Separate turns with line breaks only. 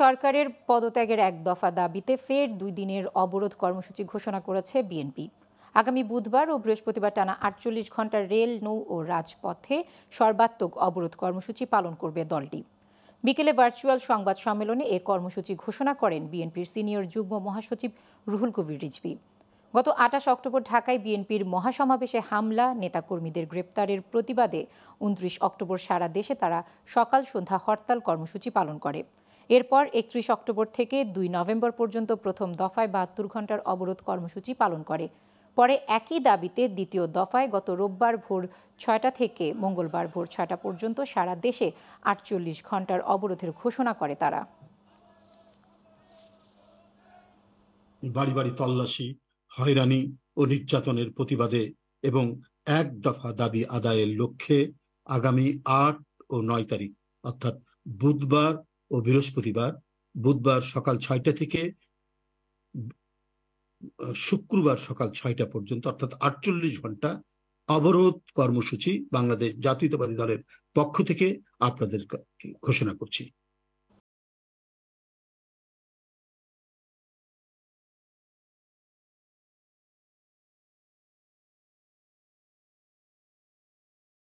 সরকারের পদত্যাগের এক দফা দাবিতে ফের দুই দিনের অবরোধ কর্মসূচি ঘোষণা করেছে বিএনপি আগামী বুধবার ও বৃহস্পতিবার টানা আটচল্লিশ ঘন্টা রেল নৌ ও রাজপথে সর্বাত্মক অবরোধ কর্মসূচি পালন করবে দলটি বিকেলে ভার্চুয়াল সংবাদ সম্মেলনে এ কর্মসূচি ঘোষণা করেন বিএনপির সিনিয়র যুগ্ম মহাসচিব রুহুল কবির রিজভী গত আটাশ অক্টোবর ঢাকায় বিএনপির মহাসমাবেশে হামলা নেতাকর্মীদের গ্রেপ্তারের প্রতিবাদে উনত্রিশ অক্টোবর সারা দেশে তারা সকাল সন্ধ্যা হরতাল কর্মসূচি পালন করে এরপর একত্রিশ অক্টোবর থেকে দুই নভেম্বর পর্যন্ত প্রথম দফায় বাহাত্তর ঘণ্টার অবরোধ কর্মসূচি পালন করে পরে একই দাবিতে দ্বিতীয় দফায় গত রোববার ভোর ছয়টা থেকে মঙ্গলবার ভোর ছয়টা পর্যন্ত সারা দেশে আটচল্লিশ ঘণ্টার অবরোধের ঘোষণা করে তারা
বাড়ি বাড়ি তল্লাশি হয়রানি ও নির্যাতনের প্রতিবাদে এবং এক দফা দাবি আদায়ের লক্ষ্যে আগামী আট ও নয় তারিখ অর্থাৎ বুধবার ও বৃহস্পতিবার বুধবার সকাল ছয়টা থেকে শুক্রবার সকাল ছয়টা পর্যন্ত অর্থাৎ আটচল্লিশ ঘন্টা অবরোধ কর্মসূচি বাংলাদেশ
জাতীয়তাবাদী দলের পক্ষ থেকে আপনাদের ঘোষণা করছি